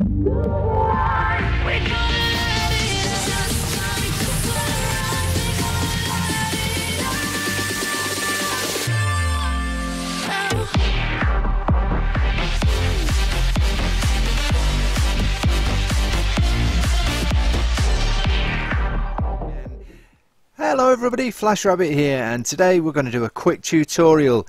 Hello everybody, Flash Rabbit here and today we're going to do a quick tutorial.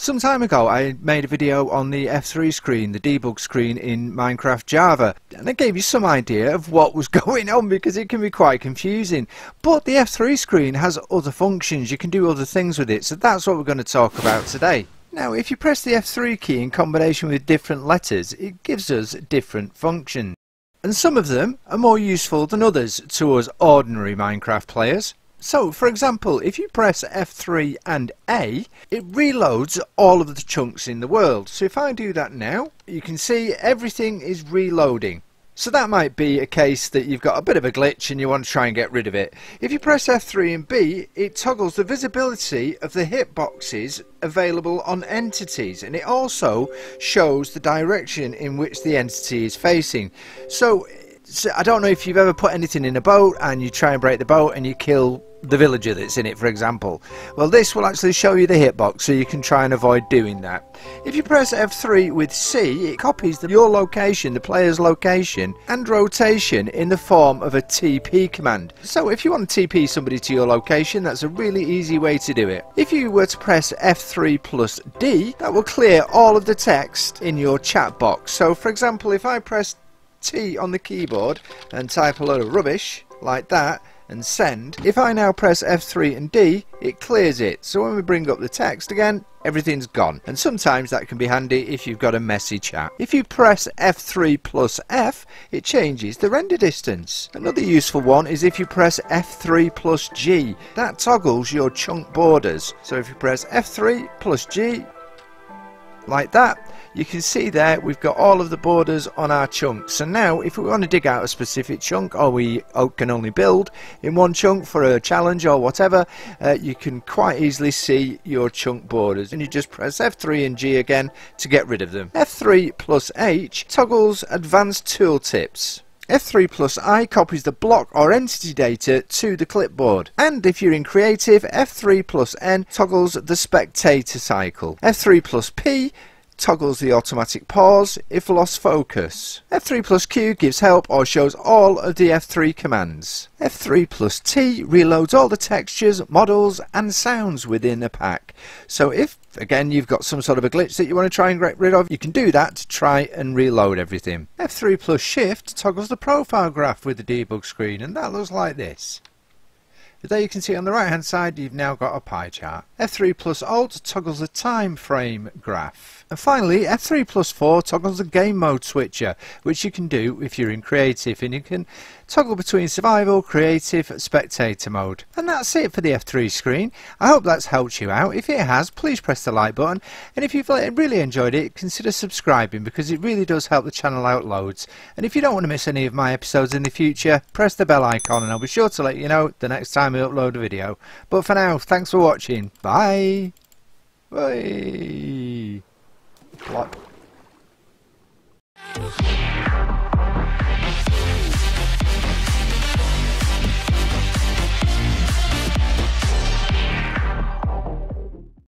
Some time ago I made a video on the F3 screen, the debug screen in Minecraft Java and I gave you some idea of what was going on because it can be quite confusing. But the F3 screen has other functions, you can do other things with it so that's what we're going to talk about today. Now if you press the F3 key in combination with different letters it gives us different functions. And some of them are more useful than others to us ordinary Minecraft players. So, for example, if you press F3 and A, it reloads all of the chunks in the world. So if I do that now, you can see everything is reloading. So that might be a case that you've got a bit of a glitch and you want to try and get rid of it. If you press F3 and B, it toggles the visibility of the hitboxes available on entities and it also shows the direction in which the entity is facing. So, so I don't know if you've ever put anything in a boat and you try and break the boat and you kill the villager that's in it for example. Well this will actually show you the hitbox so you can try and avoid doing that. If you press F3 with C it copies the, your location the player's location and rotation in the form of a TP command. So if you want to TP somebody to your location that's a really easy way to do it. If you were to press F3 plus D that will clear all of the text in your chat box. So for example if I press T on the keyboard and type a load of rubbish like that and send, if I now press F3 and D, it clears it. So when we bring up the text again, everything's gone. And sometimes that can be handy if you've got a messy chat. If you press F3 plus F, it changes the render distance. Another useful one is if you press F3 plus G. That toggles your chunk borders. So if you press F3 plus G, like that. You can see there we've got all of the borders on our chunks so now if we want to dig out a specific chunk or we can only build in one chunk for a challenge or whatever uh, you can quite easily see your chunk borders. And you just press F3 and G again to get rid of them. F3 plus H toggles advanced tooltips F3 plus I copies the block or entity data to the clipboard. And if you're in creative, F3 plus N toggles the spectator cycle. F3 plus P toggles the automatic pause if lost focus. F3 plus Q gives help or shows all of the F3 commands. F3 plus T reloads all the textures, models and sounds within a pack. So if, again, you've got some sort of a glitch that you want to try and get rid of, you can do that to try and reload everything. F3 plus Shift toggles the profile graph with the debug screen and that looks like this. There you can see on the right hand side you've now got a pie chart. F3 plus Alt toggles the time frame graph. And finally, F3 plus 4 toggles the game mode switcher, which you can do if you're in creative, and you can toggle between survival, creative, spectator mode. And that's it for the F3 screen. I hope that's helped you out. If it has, please press the like button, and if you've really enjoyed it, consider subscribing because it really does help the channel out loads. And if you don't want to miss any of my episodes in the future, press the bell icon and I'll be sure to let you know the next time I upload a video. But for now, thanks for watching. Bye! Bye!